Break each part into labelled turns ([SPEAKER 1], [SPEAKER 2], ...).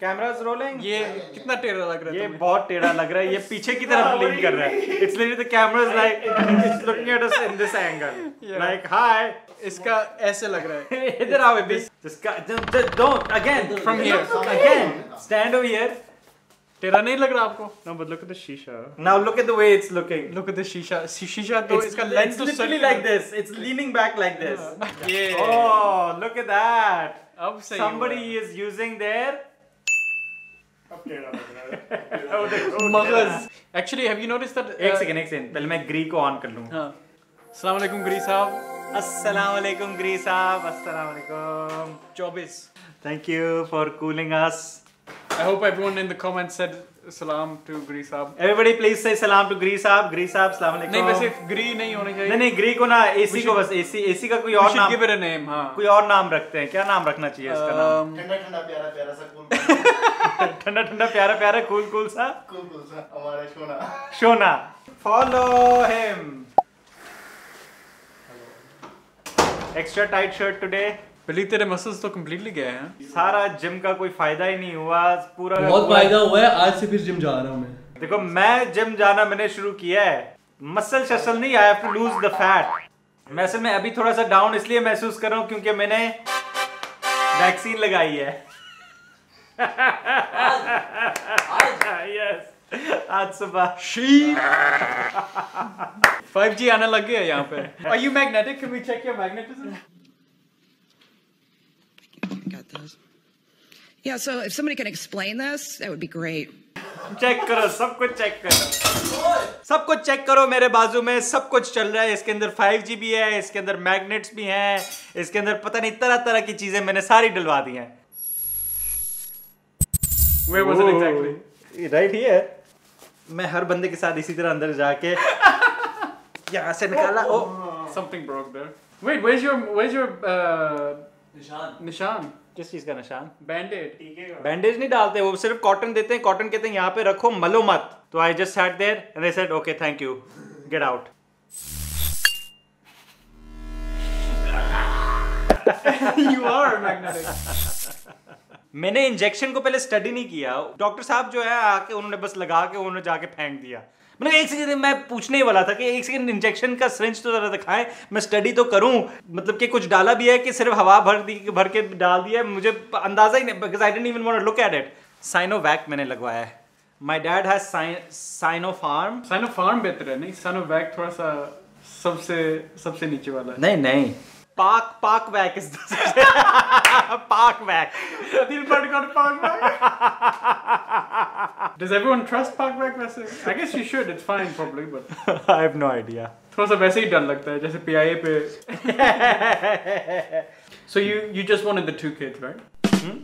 [SPEAKER 1] Cameras rolling
[SPEAKER 2] ये कितना टेढ़ा लग रहा है
[SPEAKER 1] ये बहुत टेढ़ा लग रहा है। ये पीछे की तरफ़ लीन कर रहा है। It's literally the cameras like it's looking at us in this angle like hi
[SPEAKER 2] इसका ऐसे लग रहा है।
[SPEAKER 1] इधर आओ इधर जिसका don't again
[SPEAKER 2] From here.
[SPEAKER 1] Again stand over here
[SPEAKER 2] टेढ़ा नहीं लग रहा आपको?
[SPEAKER 1] No, but look at the shisha. Now look at the way it's looking.
[SPEAKER 2] Look at the शीशा शीशा तो इसका लेंस तो circular-
[SPEAKER 1] like this. It's leaning back like this.
[SPEAKER 2] ये
[SPEAKER 1] Oh, look at that.
[SPEAKER 2] अब सही
[SPEAKER 1] Somebody is using their
[SPEAKER 2] मगज actually have you notice that
[SPEAKER 1] एक सेकंड एक सेकंड पहले मैं ग्री को ऑन कर लूँ.
[SPEAKER 2] हाँ. अस्सलाम वालेकुम ग्री साहब.
[SPEAKER 1] अस्सलाम वालेकुम ग्री साहब. अस्सलाम वालेकुम
[SPEAKER 2] 24
[SPEAKER 1] thank you for cooling us
[SPEAKER 2] I hope everyone in the comments said salam to Gri साहब।
[SPEAKER 1] एवरीबॉडी प्लीज़ से सलाम टू ग्री साहब। ग्री साहब अस्सलाम वालेकुम
[SPEAKER 2] नहीं वैसे ग्री नहीं होना चाहिए।
[SPEAKER 1] नहीं नहीं ग्री को ना एसी को बस एसी एसी का कोई और नाम
[SPEAKER 2] give it a name हाँ।
[SPEAKER 1] कोई और नाम रखते हैं। क्या नाम रखना चाहिए इसका नाम?
[SPEAKER 3] ठंडा ठंडा प्यारा प्यारा सा कूल
[SPEAKER 1] ठंडा ठंडा प्यारा प्यारा कूल कूल सा।
[SPEAKER 3] कूल कूल सा हमारा सोना
[SPEAKER 1] Shona. Follow him. Extra tight shirt today.
[SPEAKER 2] पहले तेरे मसल्स तो completely गए हैं
[SPEAKER 1] सारा जिम का कोई फ़ायदा ही नहीं हुआ पूरा
[SPEAKER 4] बहुत फ़ायदा हुआ है आज से फिर जिम जा रहा हूँ मैं।
[SPEAKER 1] देखो मैं जिम जाना मैंने शुरू किया है। मसल शसल नहीं I have to lose the fat मैं असल में अभी थोड़ा सा डाउन इसलिए महसूस कर रहा हूँ क्योंकि मैंने वैक्सीन लगाई है। यस आज सुबह।
[SPEAKER 2] Sheep 5G आने लग गया यहाँ पे। Are you magnetic? Can we check your magnetism?
[SPEAKER 5] Got those. Yeah, so if somebody can explain this, that would be great.
[SPEAKER 1] Check करो सब कुछ चेक करो सब कुछ चेक करो मेरे बाजू में सब कुछ चल रहा है इसके अंदर 5G भी है इसके अंदर मैग्नेट्स भी हैं इसके अंदर पता नहीं तरह तरह की चीज़ें मैंने सारी डलवा दी हैं
[SPEAKER 2] Where was it exactly?
[SPEAKER 1] Right here मैं हर बंदे के साथ इसी तरह अंदर जाके यहाँ से निकाला ओ
[SPEAKER 2] Something broke there. Wait, where's your where's your uh, निशान?
[SPEAKER 1] किस चीज़ का निशान
[SPEAKER 2] Band-aid.
[SPEAKER 1] बैंडेज नहीं डालते वो सिर्फ़ कॉटन देते हैं। कॉटन कहते हैं यहाँ पे रखो मलो मत। तो I just sat there and they said okay thank you get out
[SPEAKER 2] you are magnetic.
[SPEAKER 1] मैंने इंजेक्शन को पहले स्टडी नहीं किया। डॉक्टर साहब जो है आके उन्होंने बस लगा के उन्होंने जाके फेंक दिया। मैंने कहा, एक सेकंड मैं पूछने ही वाला था कि एक सेकंड इंजेक्शन का सिरिंज तो जरा दिखाएँ मैं स्टडी तो करूँ मतलब कि कुछ डाला भी है कि सिर्फ़ हवा भर दी भर के डाल दिया मुझे अंदाज़ा ही नहीं because I didn't even want look at it Sinovac मैंने लगवाया है। My dad has Sinopharm
[SPEAKER 2] Sinopharm. बेहतर है नहीं Sinovac थोड़ा सा सबसे सबसे नीचे वाला है।
[SPEAKER 1] नहीं नहीं। Pak PakVac is park.
[SPEAKER 2] Adil Bhatt got PakVac. Does everyone trust PakVac I guess you should. It's fine probably, but
[SPEAKER 1] I have no idea.
[SPEAKER 2] थोड़ा सा वैसे ही डर लगता है जैसे PIA पे. so you you just wanted the two kids, right? Hmm?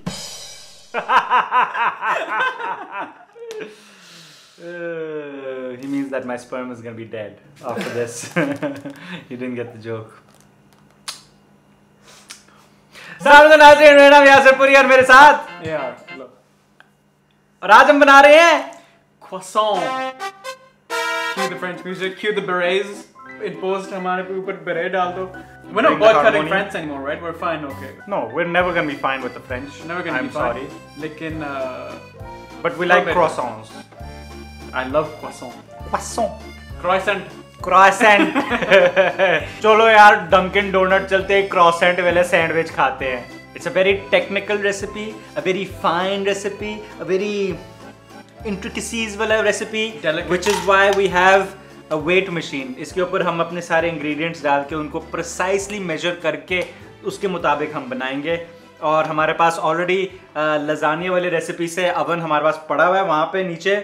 [SPEAKER 1] Uh, he means that my sperm is gonna be dead after this. you didn't get the joke. सामने नाजरीन मेरा नाम यासिर पुरी और मेरे साथ
[SPEAKER 2] Yeah. Look.
[SPEAKER 1] और आज हम बना रहे हैं
[SPEAKER 2] Croissant. Cue the French music. Cue the berets. In post हमारे पे ऊपर beret डाल दो. We're not
[SPEAKER 1] Bring the
[SPEAKER 2] boycotting
[SPEAKER 1] harmony.
[SPEAKER 2] France anymore, right? We're fine. Okay.
[SPEAKER 1] No, we're never gonna be fine with the French.
[SPEAKER 2] Never gonna
[SPEAKER 1] I'm
[SPEAKER 2] be fine.
[SPEAKER 1] sorry,
[SPEAKER 2] लेकिन uh,
[SPEAKER 1] but we like
[SPEAKER 2] Love it.
[SPEAKER 1] croissants.
[SPEAKER 2] I love croissant.
[SPEAKER 1] Croissant.
[SPEAKER 2] Croissant.
[SPEAKER 1] क्रॉसेंट चलो यार Dunkin donut चलते क्रॉसेंट वाले sandwich खाते हैं। It's a very technical recipe a very fine recipe a very intricacies वाला
[SPEAKER 2] recipe
[SPEAKER 1] which is why we have a weight machine इसके ऊपर हम अपने सारे इंग्रेडिएंट्स डाल के उनको प्रिसाइसली मेजर करके उसके मुताबिक हम बनाएँगे। और हमारे पास ऑलरेडी लजानिया वाली रेसिपी से अवन हमारे पास पड़ा हुआ है वहाँ पे नीचे।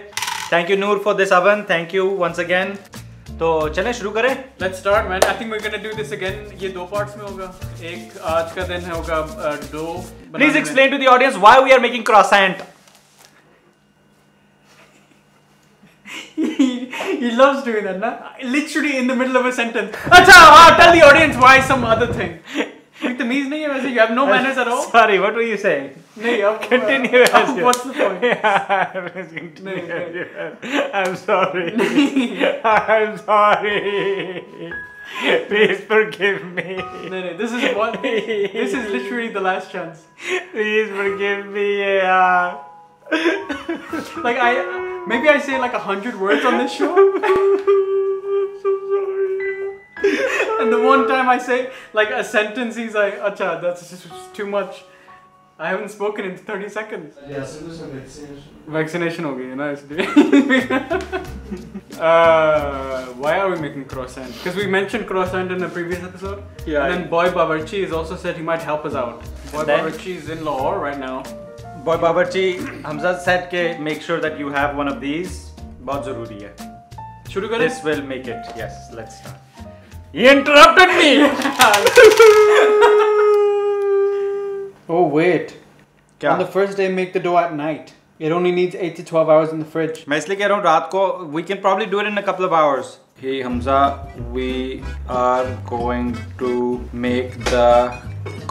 [SPEAKER 1] Thank you Noor for this one thank you once again तो चलें शुरू करें
[SPEAKER 2] let's start man I think we gonna do this again ये दो पार्ट्स में होगा. एक आज का दिन होगा uh, dough.
[SPEAKER 1] Please explain to the audience why we are making croissant
[SPEAKER 2] he loves doing that, na? Literally in the middle of a sentence. Acha, ah, tell the audience why some other thing. कोई तमीज नहीं है वैसे. You have no manners at all.
[SPEAKER 1] Sorry what were you saying
[SPEAKER 2] नहीं अब
[SPEAKER 1] Continue as
[SPEAKER 2] अब
[SPEAKER 1] you-
[SPEAKER 2] What's the point?
[SPEAKER 1] I'm sorry. I'm sorry. Please forgive me.
[SPEAKER 2] No, no. This is what. This is literally the last chance.
[SPEAKER 1] Please forgive me. Yeah.
[SPEAKER 2] Like I, maybe I say like a hundred words on this show. and the one time I say like a sentence, he's like, "Acha, that's just too much." I haven't spoken in 30 seconds. Vaccination. Vaccination you know? uh, why are we making croissant? Because we mentioned croissant in the previous episode.
[SPEAKER 1] Yeah.
[SPEAKER 2] And then Boy Bawarchi has also said he might help us out. Boy Bawarchi is in Lahore right now.
[SPEAKER 1] Boy Bawarchi, Hamza said make sure that you have one of these. बहुत ज़रूरी है.
[SPEAKER 2] शुरू
[SPEAKER 1] This will make it. Yes, let's start. He interrupted me.
[SPEAKER 2] Oh wait.
[SPEAKER 1] क्या?
[SPEAKER 2] On the first day, make the dough at night. It only needs 8 to 12 hours in the fridge.
[SPEAKER 1] मैं इसलिए कह रहा हूँ रात को we can probably do it in a couple of hours. Hey Hamza, we are going to make the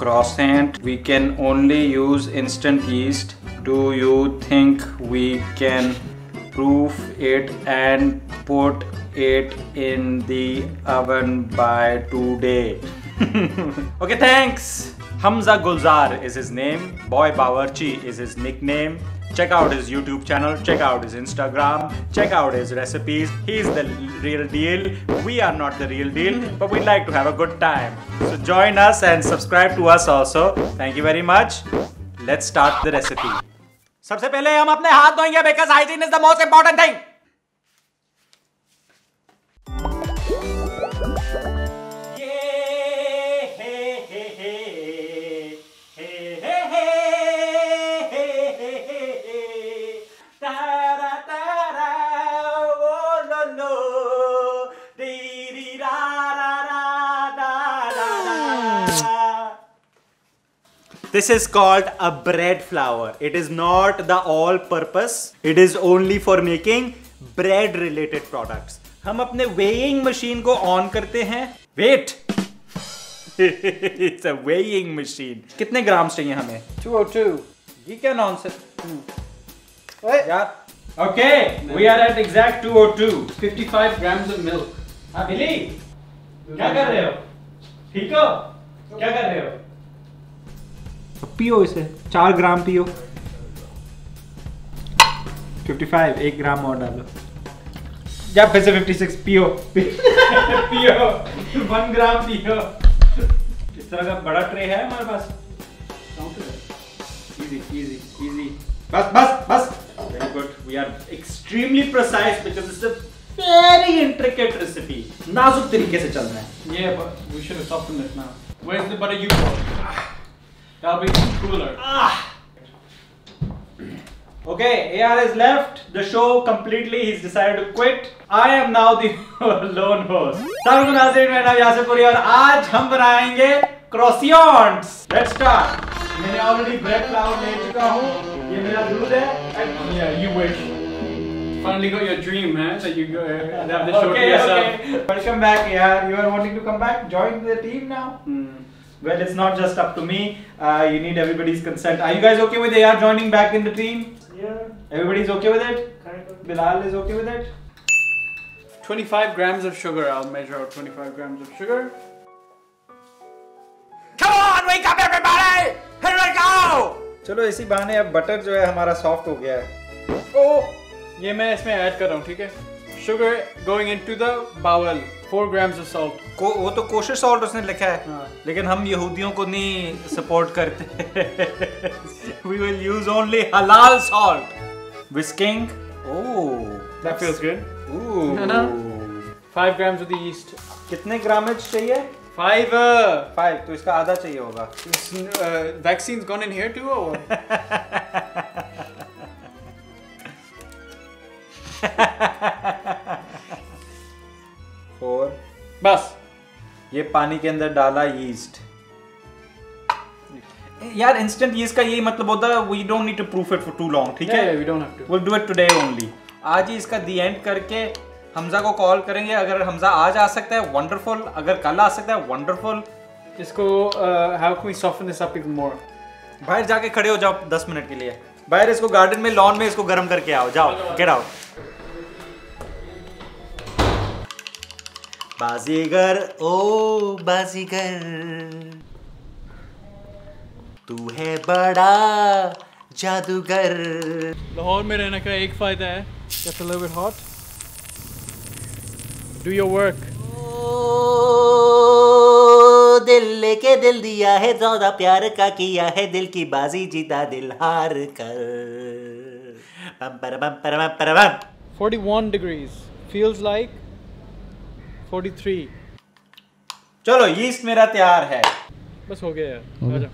[SPEAKER 1] croissant. We can only use instant yeast. Do you think we can proof it and put it in the oven by today? okay, thanks. Hamza Gulzar is his name. Boy Bawarchi is his nickname. Check out his YouTube channel, check out his Instagram, check out his recipes. He's the real deal. We are not the real deal, but we like to have a good time. So join us and subscribe to us also. Thank you very much. Let's start the recipe. सबसे पहले हम अपने हाथ धोएँगे because hygiene is the most important thing This is called a bread flour. It is not the all purpose. It is only for making bread related products. हम अपने weighing machine को on करते हैं. Wait. It's a weighing machine. कितने ग्राम चाहिए हमें?
[SPEAKER 2] 202.
[SPEAKER 1] ये क्या nonsense? यार. Okay, we are at exact 202.
[SPEAKER 2] 55 grams of milk.
[SPEAKER 1] हाँ बिली क्या कर रहे हो ठीक हो क्या कर रहे हो पियो इसे, चार ग्राम पियो। 55 एक ग्राम और डालो। या फिर से 56 पियो। पियो। वन ग्राम पियो। इस तरह का बड़ा ट्रे है हमारे पास। इजी इजी इजी बस बस बस। Very good we are extremely because it's a very intricate recipe नाजुक तरीके से चलना है।
[SPEAKER 2] But we should have softened it now. Where's the butter you bought? That'll be cooler. Ah!
[SPEAKER 1] Okay, AR is left the show completely. He's decided to quit. I am now the lone host. Assalamualaikum नाज़रीन, मेरा नाम यासिर पुरी और आज हम बनाएँगे croissants. Let's start. मैंने already bread flour ले चुका हूँ. ये मेरा दूध है. And-
[SPEAKER 2] Yeah, you wish. Finally got your dream, man. That you go uh, have the show to
[SPEAKER 1] Okay,
[SPEAKER 2] yourself.
[SPEAKER 1] okay. Welcome back, AR. You are wanting to come back? Join the team now?
[SPEAKER 2] Hmm.
[SPEAKER 1] Well, it's not just up to me. Uh, you need everybody's consent. Are you guys okay with AR joining back in the team?
[SPEAKER 3] Yeah,
[SPEAKER 1] Everybody's okay with it?
[SPEAKER 3] kind of.
[SPEAKER 1] Bilal is okay with it?
[SPEAKER 2] 25 grams of sugar. I'll measure out 25 grams of sugar.
[SPEAKER 1] Come on, wake up everybody! Here we go! चलो इसी बहाने अब butter जो है हमारा soft हो गया है
[SPEAKER 2] Oh, ये मैं इसमें ऐड कर रहा हूँ, ठीक है? Sugar going into the bowl. 4 grams of salt.
[SPEAKER 1] को वो तो कोशिश सॉल्ट उसने लिखा है
[SPEAKER 2] हाँ।
[SPEAKER 1] लेकिन हम यहूदियों को नहीं सपोर्ट करते we will use only halal salt whisking oh
[SPEAKER 2] That feels good.
[SPEAKER 1] Oh
[SPEAKER 2] है ना? 5 grams of the yeast.
[SPEAKER 1] कितने ग्रामेज चाहिए
[SPEAKER 2] 5 uh,
[SPEAKER 1] फाइव तो इसका आधा चाहिए होगा
[SPEAKER 2] uh, vaccine's gone in here too or?
[SPEAKER 1] Four
[SPEAKER 2] बस।
[SPEAKER 1] ये पानी के अंदर डाला यीस्ट यार इंस्टेंट यीस्ट का यही मतलब होता है we don't need to proof it for too long ठीक है?
[SPEAKER 2] We don't have to.
[SPEAKER 1] Will do it today only आज ही इसका दी एंड करके हमजा को कॉल करेंगे। अगर हमजा आज आ सकता है वंडरफुल अगर कल आ सकता है वंडरफुल
[SPEAKER 2] इसको how can we soften this up even more?
[SPEAKER 1] बाहर जाके खड़े हो जाओ 10 मिनट के लिए। बाहर इसको गार्डन में लॉन में इसको गर्म करके आओ जाओ गेट आउट बाजीगर ओ बाजीगर। तू है बड़ा जादूगर।
[SPEAKER 2] लाहौर में रहने का एक फ़ायदा है gets a little bit hot do your work.
[SPEAKER 1] ओ दिल लेके दिल दिया है ज़्यादा प्यार का किया है दिल की बाजी जीता दिल हार कर। बम पर बम पर बम पर बम
[SPEAKER 2] 41 degrees. Feels like forty three
[SPEAKER 1] चलो यीस्ट मेरा तैयार है।
[SPEAKER 2] बस हो गया यार।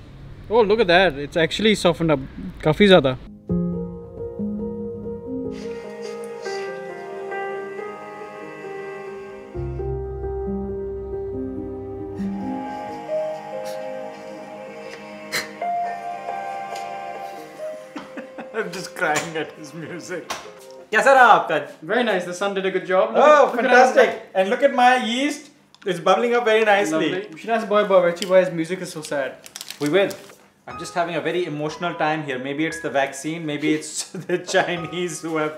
[SPEAKER 2] ओह look at that it's actually soften up काफ़ी ज़्यादा।
[SPEAKER 1] I'm just crying at his music. कैसा रहा आपका?
[SPEAKER 2] very nice the sun did a good job Look
[SPEAKER 1] Oh,
[SPEAKER 2] at- look at how-
[SPEAKER 1] fantastic! And look at my yeast. It's bubbling up very nicely.
[SPEAKER 2] Lovely. We should ask Boy Bawarchi why his music is so sad.
[SPEAKER 1] We will. I'm just having a very emotional time here. Maybe it's the vaccine, maybe it's the Chinese who have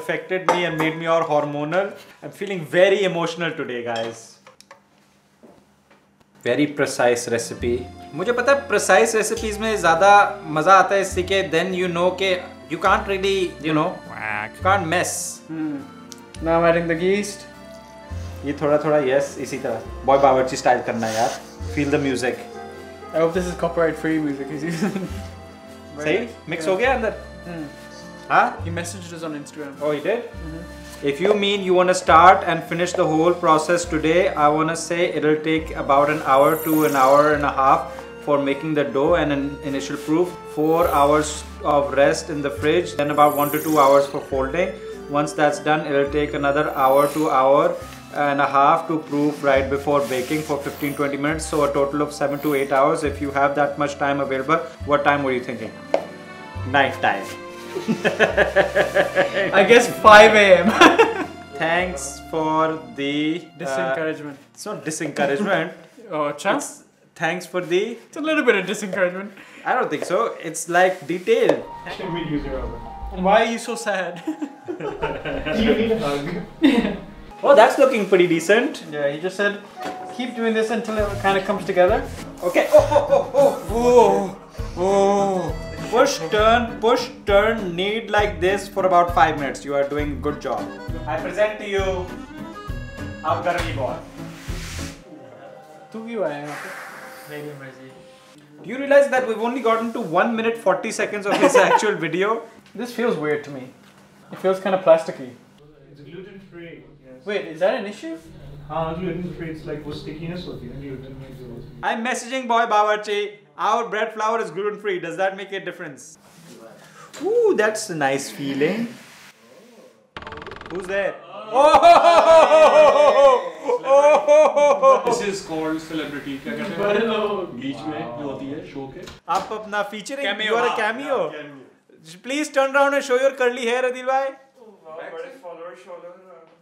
[SPEAKER 1] affected me and made me all hormonal. I'm feeling very emotional today, guys. Very precise recipe. मुझे पता है precise recipes में ज़्यादा मज़ा आता है इससे कि then you know कि you can't really, you know, can't mess.
[SPEAKER 2] Now I'm adding the yeast.
[SPEAKER 1] ये थोड़ा थोड़ा yes इसी तरह बॉय बावर्ची स्टाइल करना है यार feel the music
[SPEAKER 2] I hope this is copyright free music he's using.
[SPEAKER 1] सही मिक्स हो गया अंदर
[SPEAKER 2] Hmm.
[SPEAKER 1] हाँ
[SPEAKER 2] He messaged us on Instagram.
[SPEAKER 1] Oh, he did? If you mean you want to start and finish the whole process today, I want to say it'll take about an hour to an hour and a half for making the dough and an initial proof. Four hours of rest in the fridge, then about one to two hours for folding. Once that's done, it'll take another hour to hour and a half to proof right before baking for 15-20 minutes. So a total of seven to eight hours. If you have that much time available, what time were you thinking? Night time.
[SPEAKER 2] I guess 5 a.m.
[SPEAKER 1] Thanks for the uh,
[SPEAKER 2] Disencouragement.
[SPEAKER 1] it's not disencouragement.
[SPEAKER 2] oh, chance.
[SPEAKER 1] it's thanks for the.
[SPEAKER 2] It's a little bit of disencouragement.
[SPEAKER 1] I don't think so. It's like detailed.
[SPEAKER 2] And why are you so sad?
[SPEAKER 1] Oh, that's looking pretty decent.
[SPEAKER 2] yeah, he just said, keep doing this until it kind of comes together.
[SPEAKER 1] Okay. Oh, oh, oh, oh, oh, oh. Push, turn, push, turn, knead like this for about five minutes. You are doing good job. I present to you our garmi ball.
[SPEAKER 2] तू क्यों आया यहाँ पे? very.
[SPEAKER 1] Do you realize that we've only gotten to 1 minute 40 seconds of this actual video?
[SPEAKER 2] This feels weird to me. It feels kind of plasticky.
[SPEAKER 6] It's gluten free. Yes.
[SPEAKER 2] Wait, is that an issue?
[SPEAKER 6] Ah, uh, gluten free, it's like wo stickiness hoti gluten free.
[SPEAKER 1] I'm messaging boy Bawarchi. Our bread flour is gluten free. Does that make a difference? Ooh, that's a nice feeling. Who's there? Oh!
[SPEAKER 6] This is called celebrity. क्या कहते हैं? बीच में जो होती है show के.
[SPEAKER 1] आप अपना featuring.
[SPEAKER 2] Cameo,
[SPEAKER 1] You are a
[SPEAKER 2] हाँ,
[SPEAKER 1] cameo. Please turn around and show your curly hair, Adil bhai.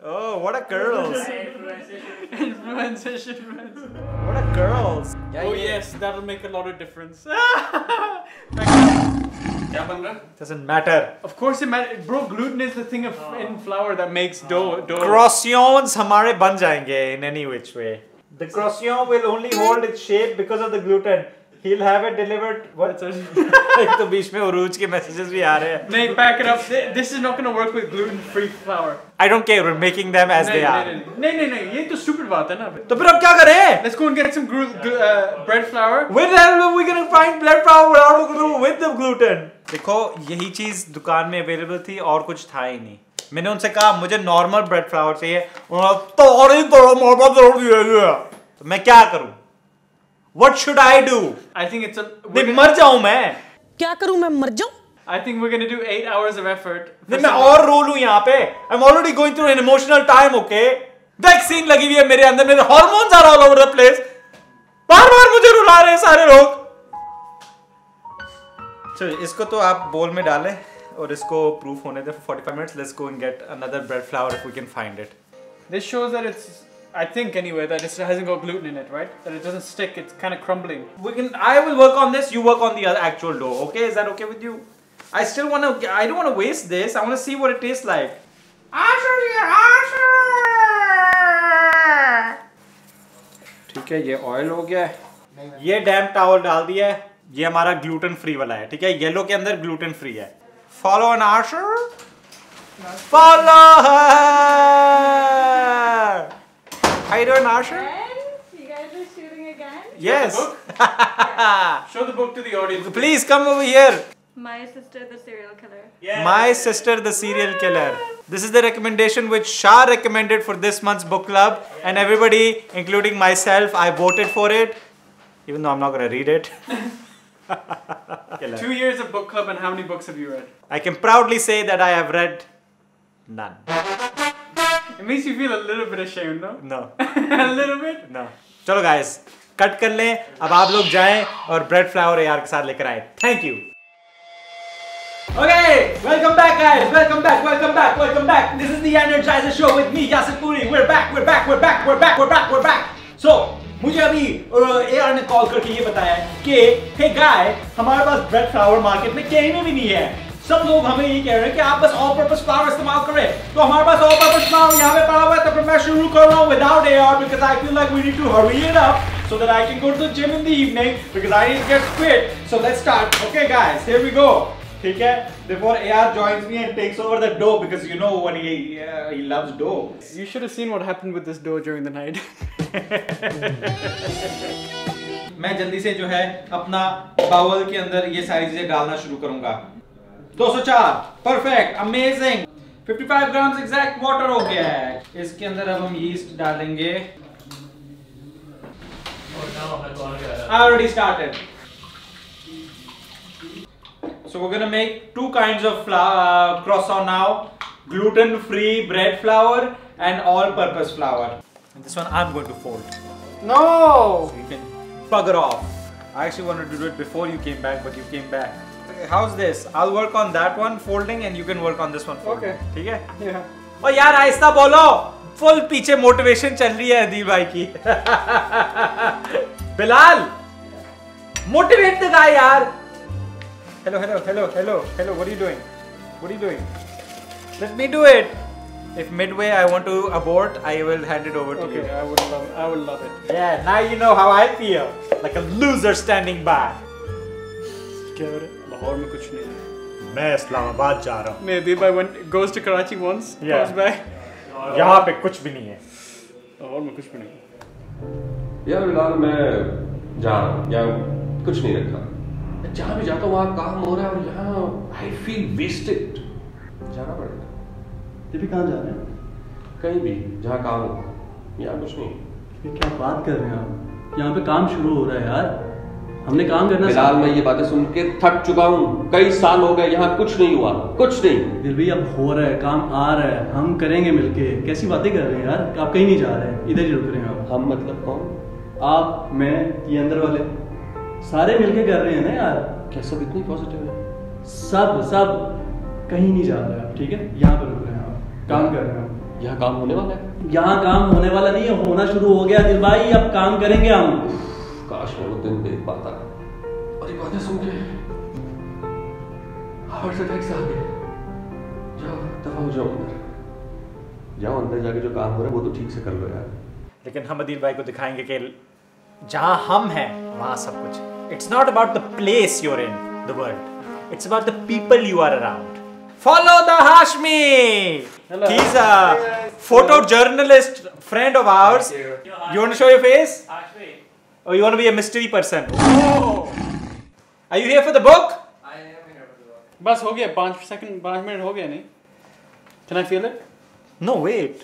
[SPEAKER 1] Oh, what a curls!
[SPEAKER 2] Influencer, influencer.
[SPEAKER 1] What a curls!
[SPEAKER 2] Oh yes, that'll make a lot of difference.
[SPEAKER 6] क्या बन रहा है?
[SPEAKER 1] Doesn't matter.
[SPEAKER 2] of course it matters. Bro, gluten is the thing of, in flour that makes dough. dough.
[SPEAKER 1] Croissants हमारे बन जाएंगे in any which way. The croissant will only hold its shape because of the gluten. He'll have it delivered. What? एक तो बीच में उरूज के messages भी आ रहे हैं.
[SPEAKER 2] Nate, back it up. This is not gonna work with gluten-free flour.
[SPEAKER 1] I don't care. We're making them as they are.
[SPEAKER 2] नहीं नहीं नहीं ये तो stupid बात है ना
[SPEAKER 1] तो फिर अब क्या करें?
[SPEAKER 2] Let's go and get some uh, bread flour.
[SPEAKER 1] Where the hell are we gonna find blood flour without with the gluten? देखो यही चीज़ दुकान में अवेलेबल थी और कुछ था ही नहीं मैंने उनसे कहा मुझे नॉर्मल ब्रेड फ्लावर चाहिए उन्होंने तो ही तो तो मैं क्या करूँ What should what should I do
[SPEAKER 2] I think it's
[SPEAKER 1] मर जाऊँ मैं
[SPEAKER 7] क्या करूँ मैं मर जाऊँ?
[SPEAKER 2] I think we're gonna do eight hours of effort.
[SPEAKER 1] नहीं मैं और रो लूँ यहाँ पे. I'm already going through an emotional time, okay? Vaccine लगी हुई है मेरे अंदर मेरे hormones are all over the place. बार-बार मुझे रुला रहे हैं सारे लोग. चलो इसको तो आप बोल में डालें और इसको प्रूफ होने दे दें 45 minutes. Let's go and get another bread flour if we can find it.
[SPEAKER 2] This shows that it's I think anyway that it hasn't got gluten in it, right? That it doesn't stick. It's kind of crumbling.
[SPEAKER 1] we can i will work on this you work on the other actual dough okay is that okay with you i still want to i don't want to waste this i want to see what it tastes like ठीक है ये oil हो गया है ये dam towel डाल दिया है ये हमारा ग्लूटेन फ्री वाला है ठीक है येलो के अंदर ग्लूटेन फ्री है follow N Ashar follow how you doing, Asher?
[SPEAKER 7] You guys are shooting again?
[SPEAKER 1] Yes.
[SPEAKER 2] Show the book to the audience.
[SPEAKER 1] Please come over here.
[SPEAKER 7] My sister, the serial killer. Yes.
[SPEAKER 1] My sister, the serial killer. This is the recommendation which Shah recommended for this month's book club, and everybody, including myself, I voted for it, even though I'm not gonna read it.
[SPEAKER 2] Two years of book club, and how many books have you read?
[SPEAKER 1] I can proudly say that I have read none.
[SPEAKER 2] It makes you feel a little bit ashamed, no?
[SPEAKER 1] No,
[SPEAKER 2] a little bit.
[SPEAKER 1] no. चलो guys, cut कर लें अब आप लोग जाएँ और bread flower यार के साथ लेकर आए thank you Okay, welcome back, guys. Welcome back, welcome back, welcome back. This is the Energizer Show with me, Yasir Puri. We're back, we're back, we're back, we're back, we're back, we're back. So, मुझे अभी A R ने call करके ये बताया कि हे गाय हमारे पास bread flower market में कहीं में भी नहीं है सब लोग हमें यही कह रहे हैं कि आप बस ऑल पर्पज पावर इस्तेमाल करें तो हमारे पास ऑल पर्पज पावर यहाँ पे पड़ा हुआ है तो फिर मैं शुरू कर रहा हूँ without A R because I feel like we need to hurry it up so that I can go to the gym in the evening because I need get fit so let's start okay guys here we go ठीक है? Before A R joins me and takes over the dough because you know when he loves dough
[SPEAKER 2] you should have seen what happened with this dough during the night
[SPEAKER 1] मैं जल्दी से जो है अपना bowl के अंदर ये सारी चीज़ें डालना शुरू करूँगा। 204 परफेक्ट अमेजिंग 55 ग्राम एग्जैक्ट वाटर हो गया है इसके अंदर अब हम यीस्ट डालेंगे I already started. So we're gonna make two kinds of flour, uh, croissant now: gluten-free bread flour and all-purpose flour. And this one I'm going to fold.
[SPEAKER 2] No.
[SPEAKER 1] You can bugger off. I actually wanted to do it before you came back, but you came back. Okay, How's this? I'll work on that one folding, and you can work on this one folding.
[SPEAKER 2] Okay.
[SPEAKER 1] ठीक है?
[SPEAKER 2] Yeah.
[SPEAKER 1] ओ यार आहिस्ता बोलो full पीछे motivation चल रही है अदील भाई की बिलाल मोटिवेट द गाय यार hello hello hello hello hello what are you doing what are you doing let me do it if midway i want to abort i will hand it over to
[SPEAKER 2] Okay,
[SPEAKER 1] you
[SPEAKER 2] I would love. I would love it.
[SPEAKER 1] yeah now you know how i feel like a loser standing by
[SPEAKER 2] क्या हो लाहौर में कुछ नहीं है.
[SPEAKER 1] मैं इस्लामाबाद जा रहा हूँ।
[SPEAKER 2] मैं Adib I went goes to Karachi once.
[SPEAKER 1] Yeah.
[SPEAKER 2] Comes
[SPEAKER 1] यहाँ पे कुछ भी नहीं है।
[SPEAKER 2] लाहौर में कुछ भी नहीं.
[SPEAKER 8] यार फ़िलहाल मैं जा रहा हूँ यहाँ कुछ नहीं रखा। जहाँ भी जाता हूँ वहाँ काम हो रहा है और यहाँ आई फील वेस्टेड जाना पड़ेगा।
[SPEAKER 4] ये भी कहाँ जा रहे हैं?
[SPEAKER 8] कहीं भी जहाँ काम हो। यहाँ कुछ नहीं।
[SPEAKER 4] क्या बात कर रहे हैं आप? यहाँ पे काम शुरू हो रहा है यार। हमने काम करना
[SPEAKER 8] फ़िलहाल मैं ये बातें सुन के थक चुका हूँ। कई साल हो गए यहाँ कुछ नहीं हुआ कुछ नहीं।
[SPEAKER 4] दिल भी अब हो रहा है काम आ रहा है हम करेंगे मिलके। कैसी बातें कर रहे हैं यार? आप कहीं नहीं जा रहे हैं इधर ही रुक रहे हैं आप।
[SPEAKER 8] हम मतलब कौन?
[SPEAKER 4] आप मैं ये अंदर वाले। सारे मिलके कर रहे हैं ना यार?
[SPEAKER 8] क्या सब इतनी पॉजिटिव है?
[SPEAKER 4] सब सब। कहीं नहीं जा रहे आप ठीक है? यहाँ पर रुक रहे हैं आप। काम कर रहे हैं
[SPEAKER 8] यहाँ काम होने वाला है?
[SPEAKER 4] यहाँ काम होने वाला नहीं है होना शुरू हो गया दिल भाई अब काम करेंगे हम।
[SPEAKER 8] काश मैं वो दिन देख पाता और ये बातें सुन के हार्ट अटैक से आ गए जाओ दफ़ा हो जाओ अंदर। जाओ अंदर जाके जो काम हो रहा है वो तो ठीक से कर लो यार।
[SPEAKER 1] लेकिन हम अदील भाई को दिखाएँगे कि जहाँ हम हैं वहाँ सब कुछ। It's not about the place you're in the world it's about the people you are around follow the Hashmi he is a photo journalist friend of ours you want to show your face or you want to be a mystery person are you here for the book
[SPEAKER 2] बस हो गया पाँच second पाँच minute हो गया नहीं. Can I feel it?
[SPEAKER 1] no wait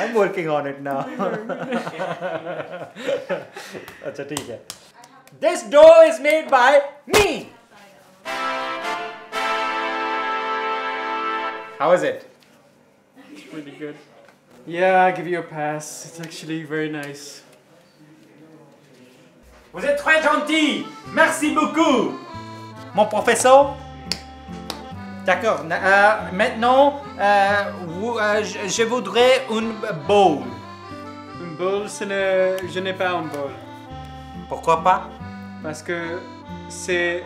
[SPEAKER 1] i'm working on it now अच्छा ठीक है this dough is made by me how is it
[SPEAKER 2] It's really good. Yeah, I give you a pass. It's actually very nice.
[SPEAKER 1] Vous êtes très gentil. Merci beaucoup. Mon professeur? D'accord. Euh, maintenant, euh, vous- euh, je, je voudrais une bowl.
[SPEAKER 2] Une bowl, ce je n'ai pas un bowl.
[SPEAKER 1] Pourquoi pas?
[SPEAKER 2] Parce que c'est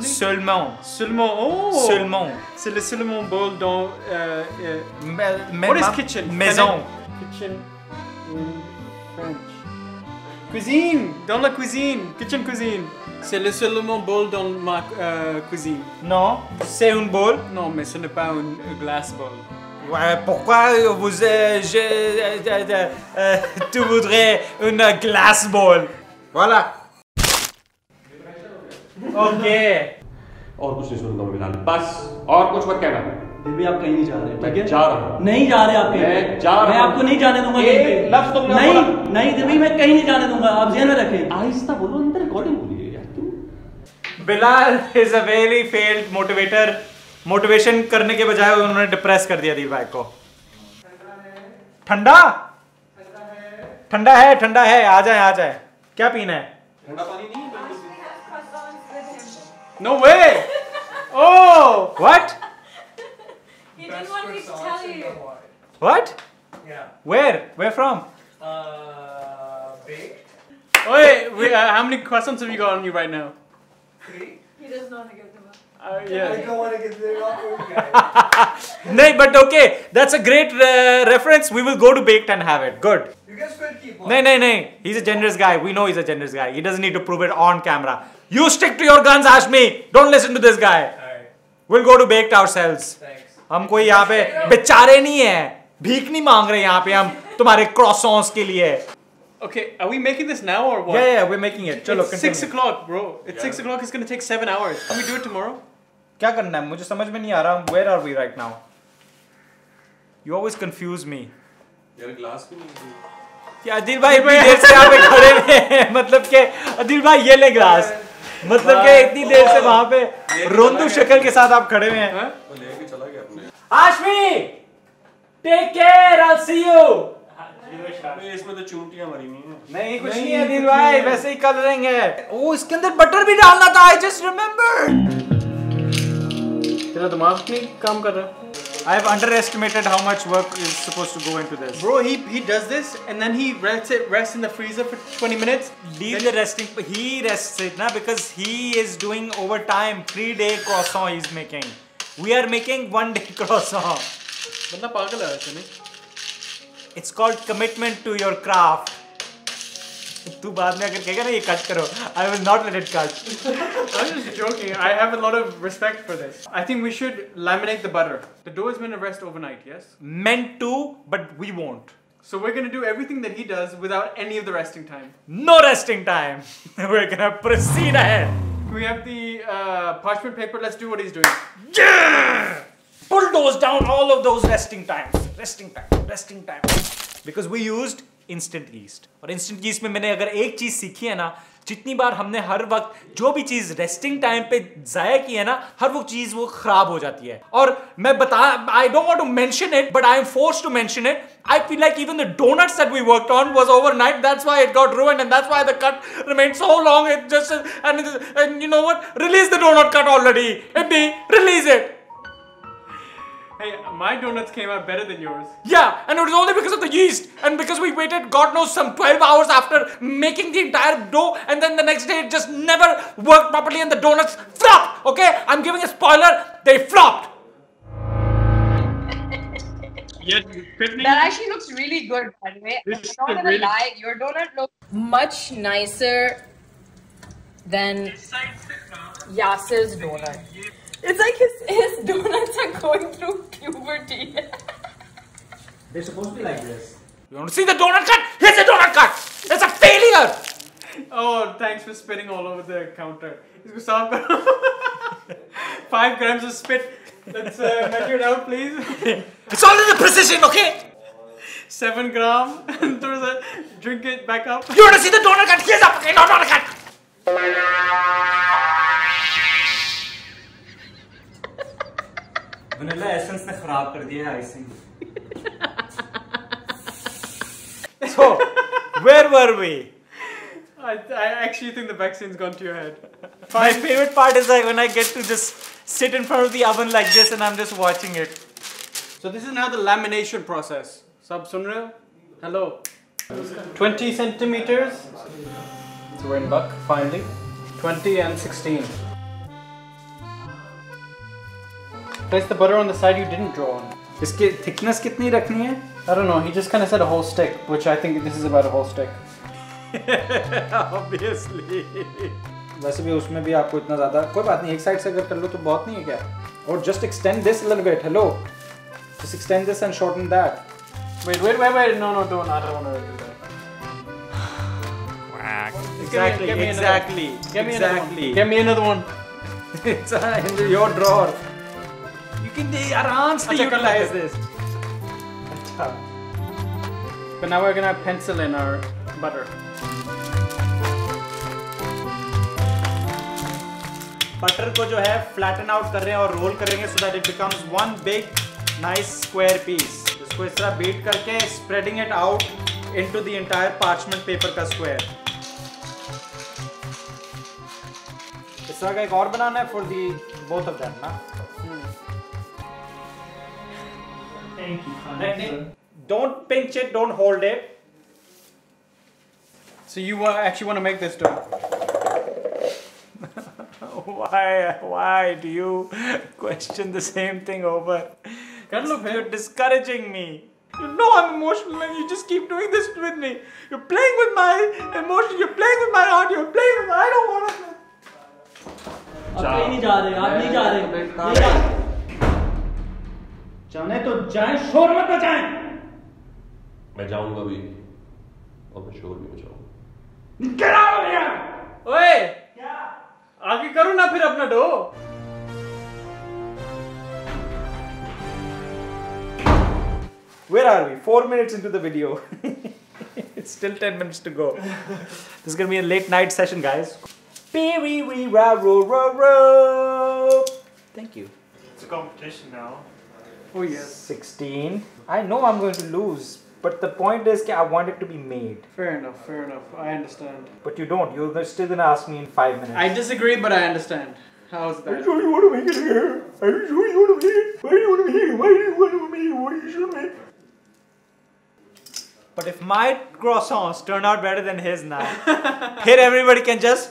[SPEAKER 1] Seulement.
[SPEAKER 2] seulement oh
[SPEAKER 1] Seulement.
[SPEAKER 2] c'est le seulement bowl dans euh, euh,
[SPEAKER 1] Ma- ma-
[SPEAKER 2] what is
[SPEAKER 1] ma-
[SPEAKER 2] kitchen
[SPEAKER 1] Maison.
[SPEAKER 2] kitchen Cuisine. Dans la cuisine. Kitchen cuisine. C'est le seulement bol dans ma euh, cuisine.
[SPEAKER 1] Non, c'est une bowl.
[SPEAKER 2] Non, mais ce n'est pas un un glass bowl.
[SPEAKER 1] Ouais, pourquoi vous, euh, je, euh, euh, euh, tu voudrais une glass bowl Voilà. Ok.
[SPEAKER 8] और कुछ नहीं सुनूंगा मैं फिलहाल बस और कुछ मत कहना
[SPEAKER 4] फिर भी आप कहीं नहीं जा रहे ठीक है?
[SPEAKER 8] जा रहा हूँ।
[SPEAKER 4] नहीं जा रहे आप कहीं
[SPEAKER 8] मैं जा रहा
[SPEAKER 4] मैं आपको नहीं जाने दूँगा
[SPEAKER 8] एक लफ्ज़ तुमने
[SPEAKER 4] नहीं नहीं मैं कहीं नहीं जाने दूँगा। आप ध्यान में रखें।
[SPEAKER 8] आहिस्ता बोलो अंदर रिकॉर्डिंग है यार तुम।
[SPEAKER 1] Bilal is a very failed motivator motivation करने के बजाय उन्होंने डिप्रेस कर दिया दिल भाई को। ठंडा? ठंडा है ठंडा है। आ जाए आ जाए। क्या पीना है?
[SPEAKER 8] ठंडा पानी नहीं
[SPEAKER 2] No way! Oh!
[SPEAKER 1] What
[SPEAKER 7] He didn't want me to tell you.
[SPEAKER 1] What? Yeah. Where? Where
[SPEAKER 2] from? Uh, baked. Wait, We. uh, how many questions have you got on you right now? Three.
[SPEAKER 7] He doesn't want to give them up.
[SPEAKER 2] Uh, yeah.
[SPEAKER 3] I don't want to give them up. no,
[SPEAKER 1] but okay, that's a great uh, reference. We will go to baked and have it. Good.
[SPEAKER 3] You guys will keep on.
[SPEAKER 1] No, no, no. He's a generous guy. We know he's a generous guy. He doesn't need to prove it on camera. You stick to your guns, Ashmi. Don't listen to this guy. All right. We'll go to baked ourselves. Thanks. हम कोई यहाँ पे बेचारे नहीं है भीख नहीं मांग रहे यहाँ पे हम तुम्हारे क्रॉसॉन्स के लिए
[SPEAKER 2] Okay, are we making this now or what?
[SPEAKER 1] yeah yeah we're making it चलो
[SPEAKER 2] It's six o'clock, bro. It's yeah. six o'clock. It's gonna take seven hours. Can we do it tomorrow?
[SPEAKER 1] क्या करना है मुझे समझ में नहीं आ रहा where are we right now you always confuse me
[SPEAKER 8] यार गिलास भी नहीं
[SPEAKER 1] कि अदिल भाई इतनी देर से यहाँ पे खड़े हुए हैं मतलब के अदिल भाई ये ले ग्लास मतलब के इतनी देर से वहाँ पे रोंदू शक्ल के साथ आप खड़े हुए हैं
[SPEAKER 2] Huh?
[SPEAKER 8] वो लेके चला गया अपने
[SPEAKER 1] Ashmi take care I see
[SPEAKER 8] you इसमें तो चूंटियाँ मरी हुई हैं
[SPEAKER 1] नहीं कुछ नहीं है अदिल भाई वैसे ही कर रहेंगे ओ इसके अंदर बटर भी डालना था आई जस्ट रिमेम्बर
[SPEAKER 2] तेरा दिमाग नहीं काम कर रहा
[SPEAKER 1] I have underestimated how much work is supposed to go into this
[SPEAKER 2] Bro, he he does this and then he rests it rests in the freezer for 20 minutes.
[SPEAKER 1] Leave the resting. He rests it na because he is doing overtime. Three day croissant he's making. We are making one day croissant.
[SPEAKER 2] बंदा पागल है वैसे नहीं
[SPEAKER 1] It's called commitment to your craft. तू बाद में अगर कहेगा ना ये कट करो I will not let it cut.
[SPEAKER 2] I'm just joking. I have a lot of respect for this. I think we should laminate the butter. The dough is meant to rest overnight, yes?
[SPEAKER 1] Meant to, but we won't.
[SPEAKER 2] So we're gonna do everything that he does without any of the resting time.
[SPEAKER 1] No resting time. We're gonna proceed ahead.
[SPEAKER 2] We have the uh, parchment paper. Let's do what he's doing.
[SPEAKER 1] bulldoze down all of those resting times. Resting time, resting time. Because we used instant yeast. और instant yeast में मैंने अगर एक चीज सीखी है ना जितनी बार हमने हर वक्त जो भी चीज़ रेस्टिंग टाइम पे जाया की है ना, हर वो चीज़ वो खराब हो जाती है। और मैं बता I don't want to mention it but I am force to mention it I feel like even the donuts that we worked on was overnight that's why it got ruined and that's why the cut remained so long it just and you know what release the donut cut already it be release it
[SPEAKER 2] Hey, my donuts came out better than yours.
[SPEAKER 1] Yeah, and it was only because of the yeast, and because we waited, God knows, some 12 hours after making the entire dough, and then the next day it just never worked properly, and the donuts flopped. Okay, I'm giving a spoiler, they flopped.
[SPEAKER 9] That actually looks really good, by the way.
[SPEAKER 2] This
[SPEAKER 9] I'm not gonna
[SPEAKER 2] really-
[SPEAKER 9] lie, your donut looks much nicer than Yasser's donut. It's like his, his donuts are going through puberty.
[SPEAKER 1] They're supposed to be like this. You want to see the donut cut? Here's a donut cut! It's a failure!
[SPEAKER 2] Oh, thanks for spitting all over the counter. Five grams of spit. Let's uh, measure it out, please.
[SPEAKER 1] It's all in the precision, okay?
[SPEAKER 2] Seven gram. Throw the drink it back up.
[SPEAKER 1] You want to see the donut cut? Here's a fucking donut cut! Vanilla essence ने खराब कर दिया icing So, where were we?
[SPEAKER 2] I, I actually think the vaccine's gone to your head.
[SPEAKER 1] My favorite part is like when I get to just sit in front of the oven like this and I'm just watching it.
[SPEAKER 2] So this is now the lamination process. Sab sun rahe ho? Hello. 20 centimeters. So we're in buck finally. 20 and 16. Place the butter on the side you didn't draw on.
[SPEAKER 1] इसकी thickness कितनी रखनी है
[SPEAKER 2] I don't know. He just kind of said a whole stick, which I think this is about a whole stick.
[SPEAKER 1] Obviously वैसे भी उसमें भी आपको इतना ज़्यादा कोई बात नहीं एक साइड से अगर कर लो तो बहुत नहीं है क्या और just extend this little bit hello just extend this and shorten that
[SPEAKER 2] Wait, wait, wait, wait. No, no, don't. I don't want to do that.
[SPEAKER 1] exactly
[SPEAKER 2] give me another
[SPEAKER 1] exactly exactly
[SPEAKER 2] Get me another one.
[SPEAKER 1] it's uh, in your drawer can आराम से utilize this अच्छा।
[SPEAKER 2] But now we're gonna pencil in our butter.
[SPEAKER 1] Butter को जो है flatten out कर रहे हैं और रोल करेंगे so that it becomes one big nice square piece इसको इस तरह बीट करके spreading it out into the entire parchment paper का स्क्वायर इस तरह का एक और बनाना है for the both of them ना? Don't pinch it don't hold it
[SPEAKER 2] So you uh, actually want to make this dough?
[SPEAKER 1] why why do you question the same thing over
[SPEAKER 2] Kar lo phir.
[SPEAKER 1] you're discouraging me you know i'm emotional and you just keep doing this with me you're playing with my emotion you're playing with my heart you're playing with i don't want to
[SPEAKER 4] आप कहीं नहीं जा रहे आप नहीं जा रहे नहीं जा रहे।
[SPEAKER 1] जाने तो जाए शोर मत मचाएँ
[SPEAKER 8] मैं जाऊँगा भी और मैं शोर भी मचाऊँगा
[SPEAKER 1] here
[SPEAKER 2] ओए आगे करो ना फिर अपना dough
[SPEAKER 1] Where are we? Four minutes into the video. it's still 10 minutes to go. this is gonna be a late night session, guys. Pee wee wee ra ro ro ro. Thank you.
[SPEAKER 6] It's a competition now.
[SPEAKER 2] Oh yes.
[SPEAKER 1] 16. I know I'm going to lose, but the point is, I want it to be made.
[SPEAKER 2] Fair enough. Fair enough. I understand.
[SPEAKER 1] But you don't. You're still gonna ask me in five minutes.
[SPEAKER 2] I disagree, but I understand. How's that?
[SPEAKER 1] sure you want to make it here? Are you sure you want to make it? Why do you want to make it? Why do you want to make it? What are you sure make? But if my croissants turn out better than his now, here everybody can just.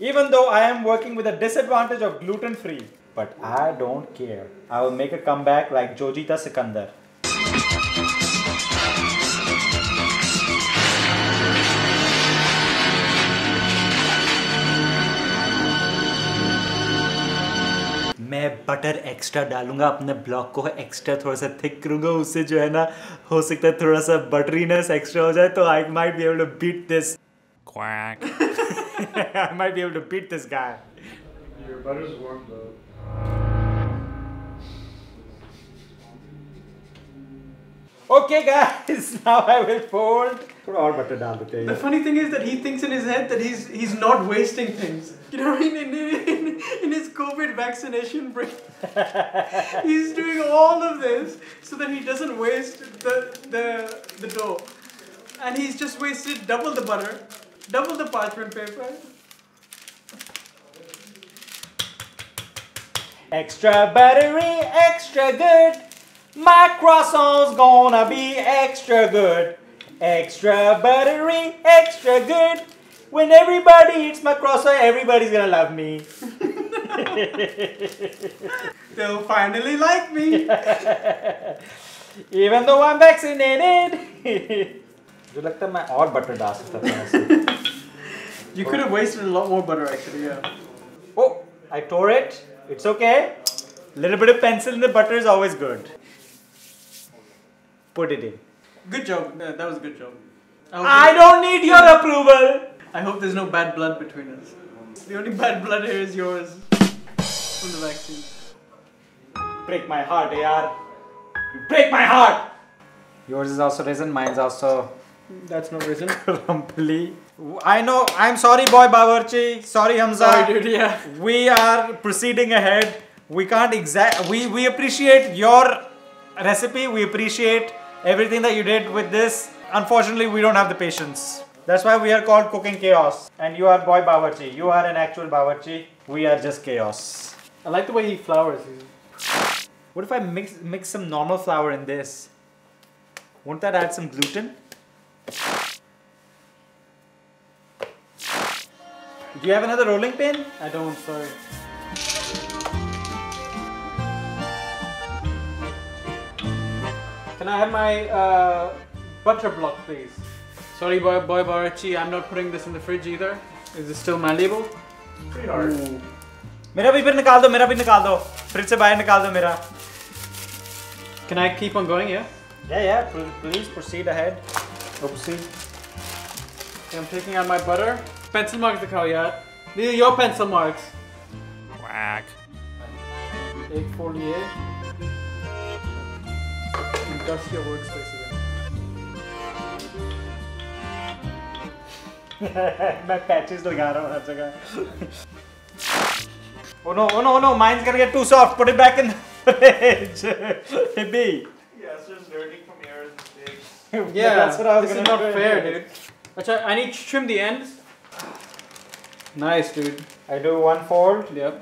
[SPEAKER 1] Even though I am working with a disadvantage of gluten free, but I don't care. I will make a comeback like Jojita Sikandar. मैं butter extra डालूँगा अपने block को extra थोड़ा सा thick करूँगा उससे जो है ना हो सकता है थोड़ा सा बटरीनेस एक्स्ट्रा हो जाए तो I might be able to beat this quack I might be able to beat this guy
[SPEAKER 6] Your butter's warm though.
[SPEAKER 1] Okay guys, now I will fold. थोड़ा और बटर डाल देते
[SPEAKER 2] The
[SPEAKER 1] हैं
[SPEAKER 2] funny thing is that he thinks in his head that he's he's not wasting things. You know, in in, in, in his COVID vaccination break, he's doing all of this so that he doesn't waste the the the dough, and he's just wasted double the butter, double the parchment paper.
[SPEAKER 1] Extra buttery, extra good. My croissant's gonna be extra good. Extra buttery, extra good. When everybody eats my croissant, everybody's gonna love me.
[SPEAKER 2] They'll finally like me.
[SPEAKER 1] Even though I'm vaccinated. मुझे लगता है मैं और butter डाल सकता था ऐसे।
[SPEAKER 2] You could have wasted a lot more butter, actually. Yeah.
[SPEAKER 1] Oh, I tore it. It's okay. Little bit of pencil in the butter is always good. Put it in.
[SPEAKER 2] Good job. Yeah, that was a good job. I
[SPEAKER 1] I don't need your approval.
[SPEAKER 2] I hope there's no bad blood between us. The only bad blood here is yours from the vaccine.
[SPEAKER 1] Break my heart, yaar. You break my heart. Yours is also risen. Mine's also
[SPEAKER 2] That's no reason.
[SPEAKER 1] crumbly. I know. I'm sorry, boy Bawarchi. Sorry, Hamza.
[SPEAKER 2] Sorry, dude. Yeah.
[SPEAKER 1] we are proceeding ahead. We can't exact. We we appreciate your recipe. We appreciate everything that you did with this. Unfortunately, we don't have the patience. That's why we are called Cooking Chaos. And you are Boy Bawarchi. You are an actual Bawarchi. We are just chaos.
[SPEAKER 2] I like the way he flowers.
[SPEAKER 1] What if I mix mix some normal flour in this? Won't that add some gluten? Do you have another rolling pin?
[SPEAKER 2] I don't. Sorry. Can I have my uh, butter block, please? Sorry, boy, boy Barachi, I'm not putting this in the fridge either. Is it still malleable?
[SPEAKER 6] Pretty hard.
[SPEAKER 1] मेरा भी फिर निकाल दो मेरा भी निकाल दो fridge से बाहर निकाल दो मेरा
[SPEAKER 2] Can I keep on going? Yeah.
[SPEAKER 1] Yeah, yeah, please proceed ahead.
[SPEAKER 2] Oopsie. Okay, I'm taking out my butter. Pencil marks dikhao yaar. These are your pencil marks.
[SPEAKER 1] Whack.
[SPEAKER 2] Egg folier. And dust your workspace again.
[SPEAKER 1] मैं patches लगा रहा हूँ हर जगह Oh no, oh no, oh no, mine's gonna get too soft. Put it back in the fridge. Hibby.
[SPEAKER 6] Yeah, it's just learning from errors and mistakes.
[SPEAKER 2] Yeah,
[SPEAKER 1] that's what I was
[SPEAKER 2] this
[SPEAKER 1] gonna
[SPEAKER 2] is not
[SPEAKER 1] do.
[SPEAKER 2] fair, dude. Acha, I need to trim the ends. Nice, dude.
[SPEAKER 1] I do one fold.
[SPEAKER 2] Yep.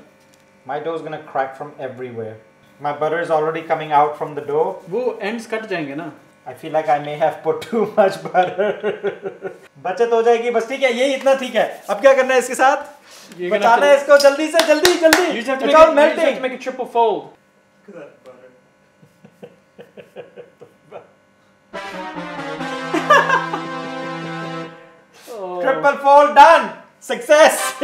[SPEAKER 1] My dough's gonna crack from everywhere. My butter is already coming out from the dough.
[SPEAKER 2] वो ends cut जाएँगे ना?
[SPEAKER 1] I feel like I may have put too much butter. बचत हो जाएगी बस ठीक है ये इतना ठीक है अब क्या करना है इसके साथ बचाना है इसको जल्दी से जल्दी जल्दी
[SPEAKER 2] you just have to make it, you just have
[SPEAKER 1] melting.
[SPEAKER 2] to make a triple fold.
[SPEAKER 1] Triple fold done. Success.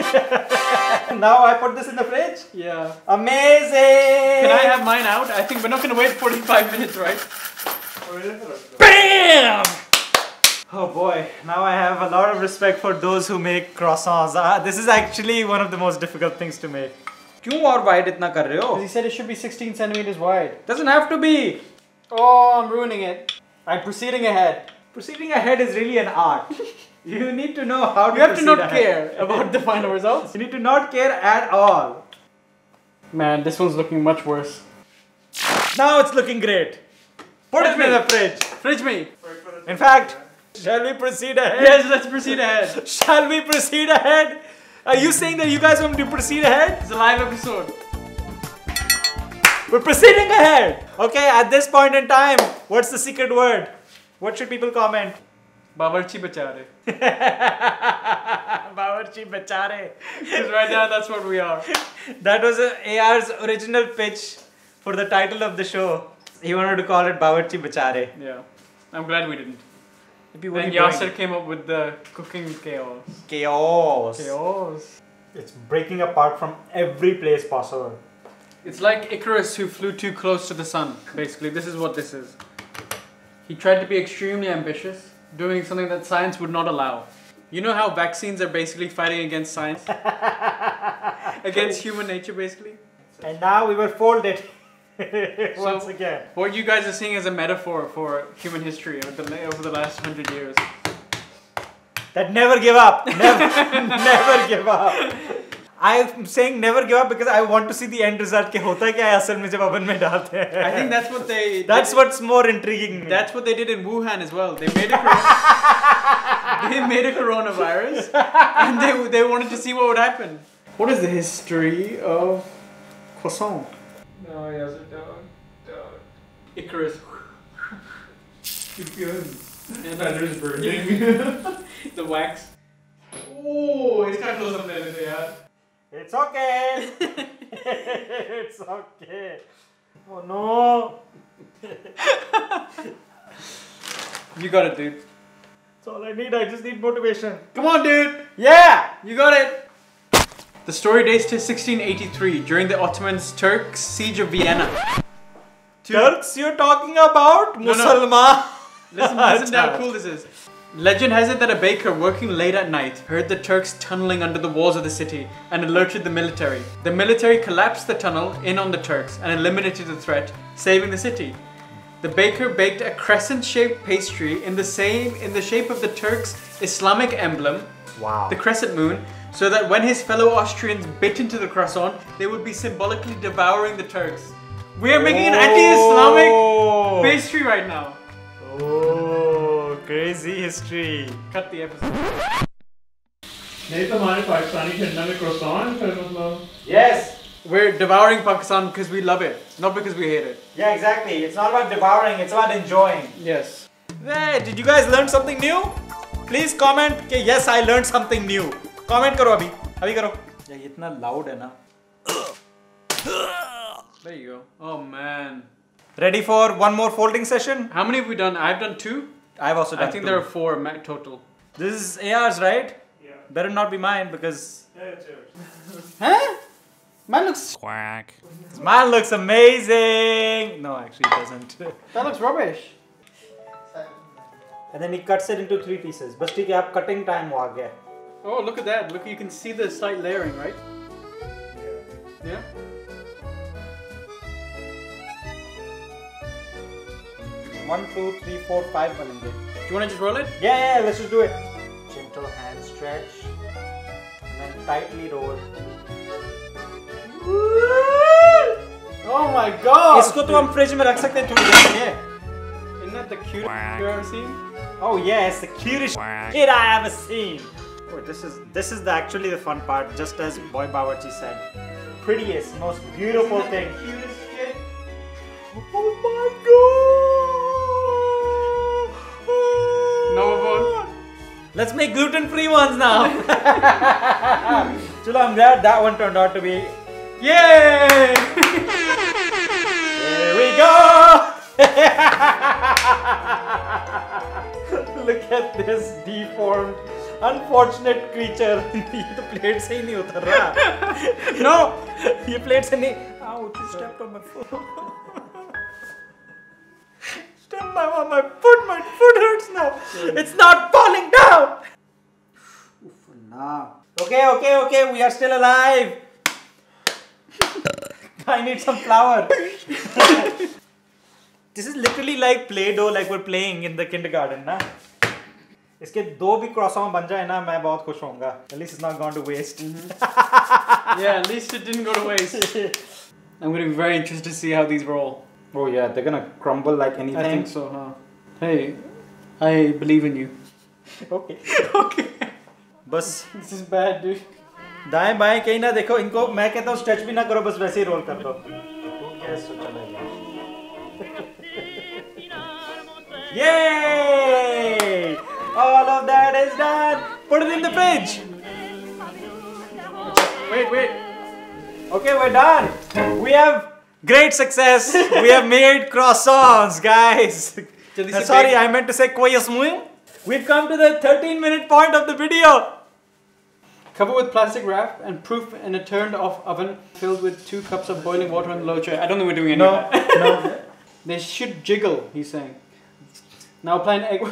[SPEAKER 1] now I put this in the fridge.
[SPEAKER 2] Yeah.
[SPEAKER 1] Amazing.
[SPEAKER 2] Can I have mine out? I think we're not gonna wait 45 minutes, right?
[SPEAKER 6] Oh, it is a-
[SPEAKER 1] Bam! Oh boy, now I have a lot of respect for those who make croissants. Ah, this is actually one of the most difficult things to make. क्यों और wide इतना कर रहे हो?
[SPEAKER 2] He said it should be 16 centimeters wide.
[SPEAKER 1] Doesn't have to be.
[SPEAKER 2] Oh, I'm ruining it. I'm proceeding ahead.
[SPEAKER 1] Proceeding ahead is really an art. you need to know how to.
[SPEAKER 2] You have to not
[SPEAKER 1] ahead.
[SPEAKER 2] care about the final results.
[SPEAKER 1] You need to not care at all.
[SPEAKER 2] Man, this one's looking much worse.
[SPEAKER 1] Now it's looking great. Put it in the fridge.
[SPEAKER 2] Fridge me.
[SPEAKER 1] In fact, shall we proceed ahead?
[SPEAKER 2] Yes, let's proceed ahead.
[SPEAKER 1] Shall we proceed ahead? Are you saying that you guys want to proceed ahead?
[SPEAKER 2] It's a live episode.
[SPEAKER 1] We're proceeding ahead. Okay, at this point in time, what's the secret word? What should people comment?
[SPEAKER 2] Bawarchi bachare.
[SPEAKER 1] Bawarchi bachare.
[SPEAKER 2] Because right now, that's what we are.
[SPEAKER 1] That was uh, AR's original pitch for the title of the show. He wanted to call it Bawarchi bachare.
[SPEAKER 2] Yeah. I'm glad we didn't.
[SPEAKER 1] Maybe
[SPEAKER 2] Then
[SPEAKER 1] are you doing?
[SPEAKER 2] Yasser came up with the cooking chaos.
[SPEAKER 1] Chaos.
[SPEAKER 2] Chaos.
[SPEAKER 1] It's breaking apart from every place possible.
[SPEAKER 2] It's like Icarus who flew too close to the sun, basically. This is what this is. He tried to be extremely ambitious, doing something that science would not allow. You know how vaccines are basically fighting against science? against human nature, basically?
[SPEAKER 1] And now we were folded once
[SPEAKER 2] So-
[SPEAKER 1] again.
[SPEAKER 2] What you guys are seeing is a metaphor for human history over the, over the last hundred years.
[SPEAKER 1] That never give up. Never, never give up. I'm saying never give up because I want to see the end result के होता क्या है असल में जब oven में डालते हैं.
[SPEAKER 2] I think that's what they.
[SPEAKER 1] That's
[SPEAKER 2] they-
[SPEAKER 1] what's more intriguing. me.
[SPEAKER 2] That's what they did in Wuhan as well. They made a corona- they made a coronavirus, and they they wanted to see what would happen. What is the history of croissant?
[SPEAKER 6] No, yes, it don't. Don't.
[SPEAKER 2] Icarus.
[SPEAKER 6] Keep going. Feathers burning.
[SPEAKER 2] the wax. Oh, it's got close up there, yeah.
[SPEAKER 1] it's okay. it's okay. Oh no.
[SPEAKER 2] You got it, dude.
[SPEAKER 1] That's all I need. I just need motivation.
[SPEAKER 2] Come on, dude.
[SPEAKER 1] Yeah.
[SPEAKER 2] You got it. The story dates to 1683 during the Ottomans' Turks' siege of Vienna.
[SPEAKER 1] Turks you're talking about?
[SPEAKER 2] No, no.
[SPEAKER 1] Musalman.
[SPEAKER 2] Listen, listen to how cool this is. Legend has it that a baker working late at night heard the Turks tunneling under the walls of the city and alerted the military. The military collapsed the tunnel in on the Turks and eliminated the threat, saving the city. The baker baked a crescent-shaped pastry in the same in the shape of the Turks' Islamic emblem,
[SPEAKER 1] Wow.
[SPEAKER 2] the crescent moon, so that when his fellow Austrians bit into the croissant, they would be symbolically devouring the Turks. We are making an anti-Islamic
[SPEAKER 1] Oh.
[SPEAKER 2] pastry right now.
[SPEAKER 1] Oh, crazy history.
[SPEAKER 2] Cut the episode.
[SPEAKER 6] नहीं तो हमारे पाकिस्तानी ठंडा में croissant फिर मतलब
[SPEAKER 1] Yes.
[SPEAKER 2] We're devouring Pakistan because we love it, not because we hate it.
[SPEAKER 1] Yeah, exactly. It's not about devouring, it's about enjoying.
[SPEAKER 2] Yes.
[SPEAKER 1] Hey, did you guys learn something new? Please comment कि yes, I learned something new. Comment करो अभी. अभी करो. यार ये इतना loud है ना.
[SPEAKER 2] There you go. Oh man.
[SPEAKER 1] Ready for one more folding session?
[SPEAKER 2] How many have we done? I've done two.
[SPEAKER 1] I've also done
[SPEAKER 2] I think
[SPEAKER 1] two.
[SPEAKER 2] there are four total.
[SPEAKER 1] This is AR's, right?
[SPEAKER 6] Yeah.
[SPEAKER 1] Better not be mine because.
[SPEAKER 6] Yeah, it's yours.
[SPEAKER 2] huh? Mine looks.
[SPEAKER 1] Quack. Mine looks amazing! No, actually, it doesn't.
[SPEAKER 2] that looks rubbish.
[SPEAKER 1] And then he cuts it into three pieces. But still, you have cutting time.
[SPEAKER 2] Oh, look at that. Look, you can see the slight layering, right? Yeah. Yeah?
[SPEAKER 1] One, two, three, four, five
[SPEAKER 2] Do you want to just roll it?
[SPEAKER 1] Yeah, yeah, let's just do it. Gentle hand stretch. And then tightly roll.
[SPEAKER 2] Oh my god!
[SPEAKER 1] इसको तो हम fridge में रख सकते हैं थोड़ी that.
[SPEAKER 2] Isn't that the cutest you ever seen?
[SPEAKER 1] Oh yeah, it's the cutest kid I ever seen. Oh, this is this is the, actually the fun part, just as Boy Bawarchi said. Prettiest, most beautiful thing. Let's make gluten-free ones now. Chalo, I'm glad that one turned out to be.
[SPEAKER 2] Yay!
[SPEAKER 1] Here we go. Look at this deformed, unfortunate creature. ये तो plate से ही नहीं उतर रहा. No, ये plate से नहीं. Ouch! You stepped on my foot. Stepped my on my foot. My foot hurts now. It's not falling down.
[SPEAKER 2] Nah.
[SPEAKER 1] Okay, okay, okay. We are still alive. I need some flour. this is literally like Play-Doh, like we're playing in the kindergarten, ना? इसके दो भी क्रॉसॉन बन जाए ना मैं बहुत खुश होऊंगा at least it's not gone to waste
[SPEAKER 2] Yeah, at least it didn't go to waste. I'm gonna be very interested to see how these roll.
[SPEAKER 1] oh yeah they're gonna crumble like anything
[SPEAKER 2] I think so, huh? Hey, I believe in you.
[SPEAKER 1] okay
[SPEAKER 2] Okay.
[SPEAKER 1] बस
[SPEAKER 2] This is bad, dude.
[SPEAKER 1] दाएं बाएं कहीं ना देखो इनको मैं कहता हूँ स्ट्रेच भी ना करो बस वैसे ही रोल कर दो Yes, so चलेगा Yay! All of that is done. Put it in the fridge.
[SPEAKER 2] Wait, wait.
[SPEAKER 1] Okay, we're done. We have great success. We have made croissants, guys. Uh, sorry. I meant to say koyasmuin. We've come to the 13 minute point of the video.
[SPEAKER 2] Cover with plastic wrap and proof in a turned off oven filled with two cups of boiling water on the low tray. I don't think we're doing any
[SPEAKER 1] No, no.
[SPEAKER 2] They should jiggle, he's saying. Now apply an egg.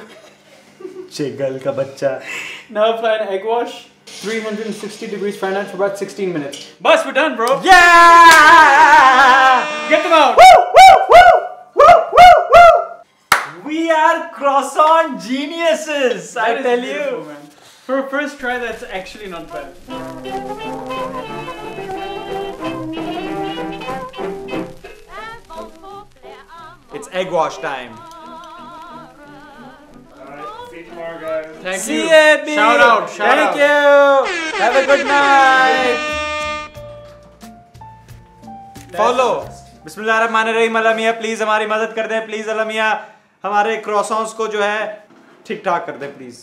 [SPEAKER 1] Chigal ka bacha.
[SPEAKER 2] now apply an egg wash. 360 degrees Fahrenheit for about 16 minutes. Bus, we're done, bro.
[SPEAKER 1] Yeah!
[SPEAKER 2] Get them out.
[SPEAKER 1] Woo, woo, woo, woo, woo, woo. We are croissant geniuses, I tell you.
[SPEAKER 2] man. For a first try, that's actually not bad.
[SPEAKER 1] It's egg wash time.
[SPEAKER 2] Thank
[SPEAKER 1] See
[SPEAKER 2] you.
[SPEAKER 1] ya, B.
[SPEAKER 2] Shout out, shout
[SPEAKER 1] Thank
[SPEAKER 2] out.
[SPEAKER 1] you. Have a good night. Follow. बिस्मिल्लाहिर्रहमानिर्रहीम अलमिया please हमारी मदद कर दें please अलमिया हमारे क्रॉसॉन्स को जो है ठीक ठाक कर दें please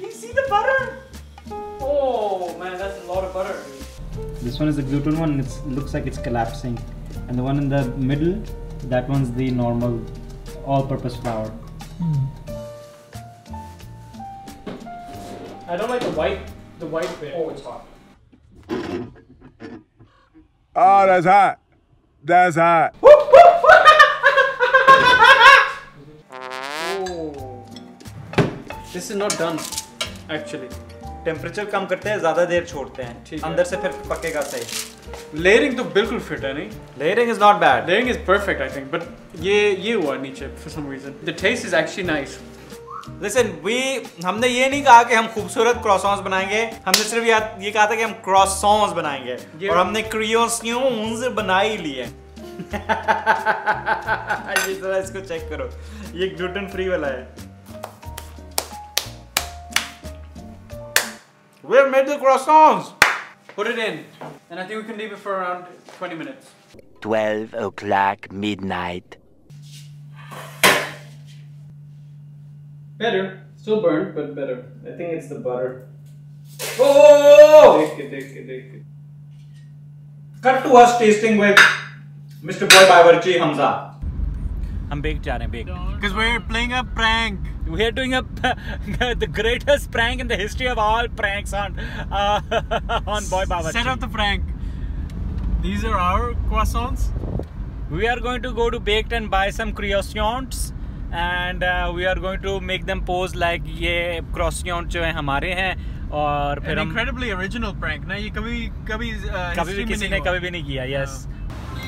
[SPEAKER 1] You see the butter?
[SPEAKER 2] Oh, man, that's a lot of butter.
[SPEAKER 10] This one is the gluten one. It looks like it's collapsing, and the one in the middle, that one's the normal, all-purpose flour.
[SPEAKER 2] I don't like the white, the white bit.
[SPEAKER 6] Oh, it's hot.
[SPEAKER 3] Oh, that's hot. That's hot.
[SPEAKER 2] Oh. This is not done, actually.
[SPEAKER 1] Temperature कम करते हैं ज्यादा देर छोड़ते हैं
[SPEAKER 2] ठीक है।
[SPEAKER 1] अंदर से फिर पकेगा सही
[SPEAKER 2] Layering तो बिल्कुल fit है नहीं?
[SPEAKER 1] Layering is not bad
[SPEAKER 2] Layering is perfect, I think, but ये ये हुआ नीचे for some reason. The taste is actually nice.
[SPEAKER 1] Listen we हमने ये नहीं कहा कि हम खूबसूरत क्रॉसॉन्स बनाएँगे हमने सिर्फ़ या- कहा था कि हम क्रॉसॉन्स बनाएँगे
[SPEAKER 2] ये-
[SPEAKER 1] और हमने क्रियोसियोन्स बना ही लिए ये जरा इसको चेक करो ये ग्लूटेन फ्री वाला है We have made the croissants.
[SPEAKER 2] Put it in, and I think we can leave it for around 20 minutes.
[SPEAKER 11] 12 o'clock midnight.
[SPEAKER 2] Better. Still burnt, but better.
[SPEAKER 1] I think it's the butter.
[SPEAKER 2] Oh!
[SPEAKER 1] Oh!
[SPEAKER 2] Take it, take it, take it.
[SPEAKER 1] Cut to us tasting with Mr. Boy Bawarchi Hamza. हम bake जा रहे हैं bake
[SPEAKER 2] Because we're playing a prank.
[SPEAKER 1] We are doing a the greatest prank in the history of all pranks on uh, on Boy Bawarchi.
[SPEAKER 2] Set up the prank. These are our croissants.
[SPEAKER 1] We are going to go to Baked and buy some croissants and uh, we are going to make them pose like ये croissant जो है हमारे हैं और फिर
[SPEAKER 2] An
[SPEAKER 1] हम
[SPEAKER 2] incredibly original prank. ना ये कभी कभी uh,
[SPEAKER 1] कभी भी
[SPEAKER 2] history में
[SPEAKER 1] किसी
[SPEAKER 2] नहीं
[SPEAKER 1] ने
[SPEAKER 2] हुआ।
[SPEAKER 1] कभी भी नहीं किया यस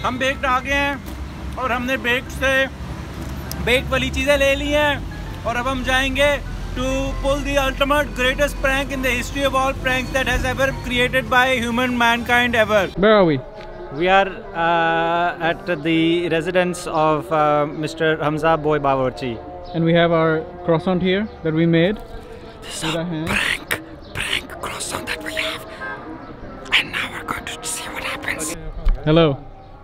[SPEAKER 1] हम बेक्ड आ गए हैं और हमने बेक्ड से बेक्ड वाली चीज़ें ले ली हैं और अब हम जाएंगे to pull the ultimate greatest prank in the history of all pranks that has ever created by human Mankind ever
[SPEAKER 2] Where are we?
[SPEAKER 1] We are uh, at the residence of uh, Mr. Hamza Boy Bawarchi.
[SPEAKER 2] And we have our croissant here that we made. With our hands.
[SPEAKER 11] Prank, prank croissant that we have. And now we're going to see what happens.
[SPEAKER 2] Hello,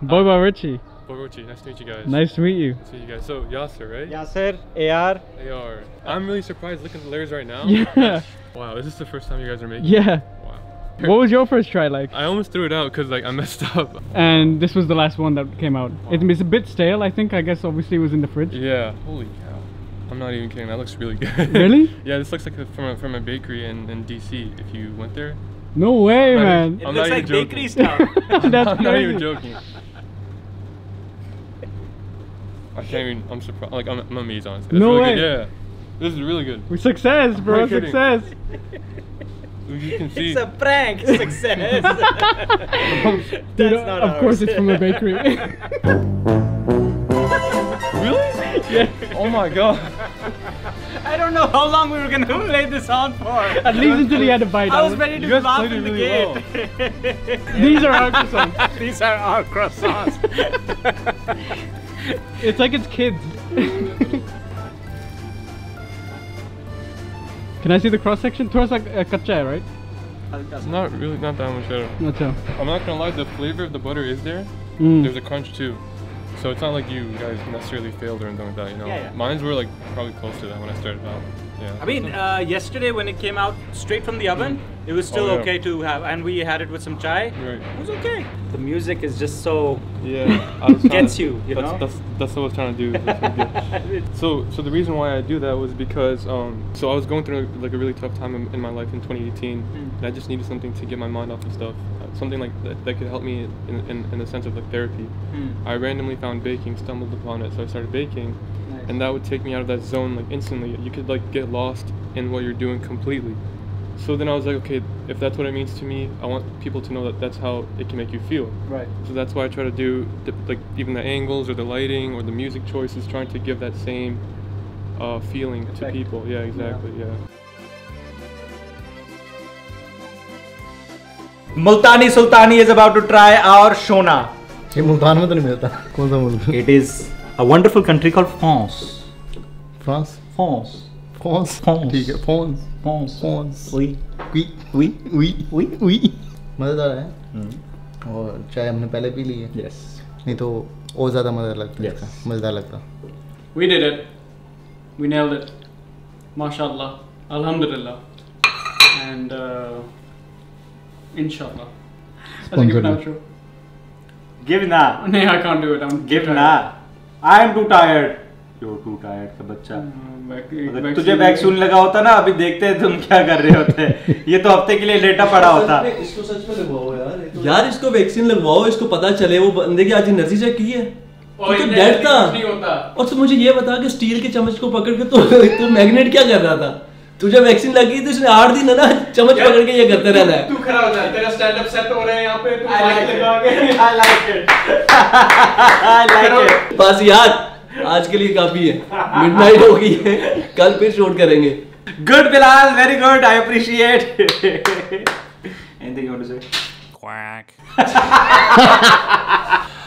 [SPEAKER 2] Boy Bawarchi.
[SPEAKER 6] Borucci, nice to meet you guys.
[SPEAKER 2] Nice to meet you.
[SPEAKER 6] Nice to meet you guys. So Yasser, right?
[SPEAKER 1] Yasser, AR.
[SPEAKER 6] AR. I'm really surprised looking at the layers right now.
[SPEAKER 2] Yeah.
[SPEAKER 6] Wow, is this the first time you guys are making.
[SPEAKER 2] Yeah.
[SPEAKER 6] Wow.
[SPEAKER 2] What was your first try like?
[SPEAKER 6] I almost threw it out because like I messed up.
[SPEAKER 2] And this was the last one that came out. It- It's a bit stale, I think. I guess obviously it was in the fridge.
[SPEAKER 6] Yeah. Holy cow. I'm not even kidding. That looks really good.
[SPEAKER 2] Really?
[SPEAKER 6] yeah, this looks like a, from a, from a bakery in, in DC. If you went there.
[SPEAKER 2] No way,
[SPEAKER 6] I'm not
[SPEAKER 2] man.
[SPEAKER 6] even- I'm not even joking.
[SPEAKER 2] That's
[SPEAKER 6] I'm not even joking. I can't even. I'm surprised. Like I'm, I'm amazed, honestly. That's
[SPEAKER 2] No
[SPEAKER 6] really
[SPEAKER 2] way.
[SPEAKER 6] Good. Yeah. This is really good.
[SPEAKER 2] We Success, bro.
[SPEAKER 6] Not kidding.
[SPEAKER 2] Success.
[SPEAKER 6] You can see.
[SPEAKER 1] It's a prank success.
[SPEAKER 2] Dude,
[SPEAKER 1] That's not
[SPEAKER 2] of course it's from a bakery.
[SPEAKER 6] really?
[SPEAKER 2] yeah.
[SPEAKER 6] Oh my god.
[SPEAKER 1] I don't know how long we were gonna play this on for.
[SPEAKER 2] At least until he had a bite.
[SPEAKER 1] I was
[SPEAKER 2] out.
[SPEAKER 1] ready to
[SPEAKER 6] You guys
[SPEAKER 1] laugh
[SPEAKER 6] played
[SPEAKER 1] in
[SPEAKER 6] it
[SPEAKER 1] the
[SPEAKER 6] really
[SPEAKER 1] gate.
[SPEAKER 2] These are our croissants.
[SPEAKER 1] These are our croissants.
[SPEAKER 2] It's like it's kids. Can I see the cross section? Throw us like a kacha, right?
[SPEAKER 6] It's not really not that much better.
[SPEAKER 2] Acha.
[SPEAKER 6] I'm not gonna lie, the flavor of the butter is there.
[SPEAKER 2] Mm.
[SPEAKER 6] There's a crunch too. So it's not like you guys necessarily failed or anything like that, you know.
[SPEAKER 1] Yeah, yeah.
[SPEAKER 6] Mines were like probably close to that when I started out. Yeah.
[SPEAKER 1] I mean, uh, yesterday when it came out straight from the oven, it was still
[SPEAKER 6] Oh, yeah.
[SPEAKER 1] okay to have, and we had it with some chai.
[SPEAKER 6] Right.
[SPEAKER 1] It was okay. The music is just so
[SPEAKER 6] Yeah, I was trying
[SPEAKER 1] gets
[SPEAKER 6] to-
[SPEAKER 1] you, you
[SPEAKER 6] that's,
[SPEAKER 1] know.
[SPEAKER 6] That's, that's what I was trying to do. That's what I did. so, so the reason why I do that was because, um, so I was going through like a really tough time in, in my life in 2018, and I just needed something to get my mind off of stuff, uh, something like that, that could help me in, in, in the sense of like therapy.
[SPEAKER 1] Hmm.
[SPEAKER 6] I randomly found baking, stumbled upon it, so I started baking,
[SPEAKER 1] Nice.
[SPEAKER 6] and that would take me out of that zone like instantly. You could like get lost in what you're doing completely. So then I was like, okay, if that's what it means to me, I want people to know that that's how it can make you feel.
[SPEAKER 1] Right.
[SPEAKER 6] So that's why I try to do the, like even the angles or the lighting or the music choices, trying to give that same uh, feeling to
[SPEAKER 1] Effect.
[SPEAKER 6] people. Yeah, exactly. Yeah.
[SPEAKER 1] Multani Sultani is about to try our Shona.
[SPEAKER 12] ये मुल्तान में तो नहीं मिलता कौन सा मुल्क
[SPEAKER 1] It is a wonderful country called France.
[SPEAKER 12] France
[SPEAKER 1] France.
[SPEAKER 12] France
[SPEAKER 1] France.
[SPEAKER 12] ठीक है France
[SPEAKER 1] France.
[SPEAKER 12] France
[SPEAKER 1] Oui.
[SPEAKER 12] We
[SPEAKER 1] Oui.
[SPEAKER 12] We
[SPEAKER 1] Oui.
[SPEAKER 12] We मज़ेदार है और चाय हमने पहले पी ली है
[SPEAKER 1] Yes.
[SPEAKER 12] नहीं तो और ज़्यादा मज़ा लगता है
[SPEAKER 1] Yes.
[SPEAKER 12] इसका मज़ेदार लगता
[SPEAKER 2] We did it. We nailed it. MashaAllah. Alhamdulillah. And uh, Inshallah. That's a good
[SPEAKER 12] Sponsored.
[SPEAKER 2] outro.
[SPEAKER 1] Give na.
[SPEAKER 2] No, I can't do it. I'm
[SPEAKER 1] Give
[SPEAKER 2] tired.
[SPEAKER 1] na. I am too tired too too tired का बच्चा. अगर तुझे vaccine लगा होता ना अभी देखते हैं तुम क्या कर रहे होते ये तो हफ़्ते के लिए लेटा पड़ा होता।
[SPEAKER 4] इसको सच में लगवाओ यार यार इसको वैक्सीन लगवाओ इसको पता चले वो बंदे की आज एनर्जी चेक की है। तो
[SPEAKER 2] नहीं,
[SPEAKER 4] डेड था। और तो मुझे ये बता कि स्टील के चम्मच को पकड़ के तो तू मैग्नेट क्या कर रहा था? तुझे वैक्सीन लगी तो इसने आठ दिन है ना चम्मच पकड़ के ये करते रहना है
[SPEAKER 2] तू खड़ा हो जा तेरा स्टैंड अप सेट हो रहा है यहाँ पे तू
[SPEAKER 1] I like
[SPEAKER 2] mic
[SPEAKER 1] it.
[SPEAKER 2] लगा के
[SPEAKER 1] I like it. I like it.
[SPEAKER 4] बस यार आज के लिए काफ़ी है मिडनाइट हो गई है कल फिर शूट करेंगे
[SPEAKER 1] Good Bilal, very good. I appreciate. Anything you want to say? Quack.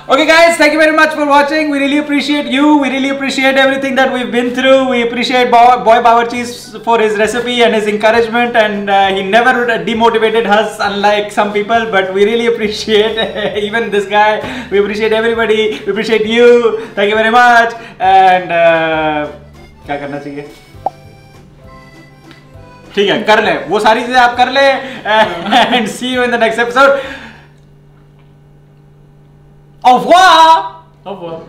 [SPEAKER 1] okay, guys, thank you very much for watching. We really appreciate you. We really appreciate everything that we've been through. We appreciate Bo- Boy Bawarchi's for his recipe and his encouragement, and uh, he never demotivated us, unlike some people. But we really appreciate even this guy. We appreciate everybody. We appreciate you. Thank you very much. And uh, क्या करना चाहिए ठीक है कर ले वो सारी चीजें आप कर ले and see you in the next episode Au revoir.
[SPEAKER 2] Au revoir.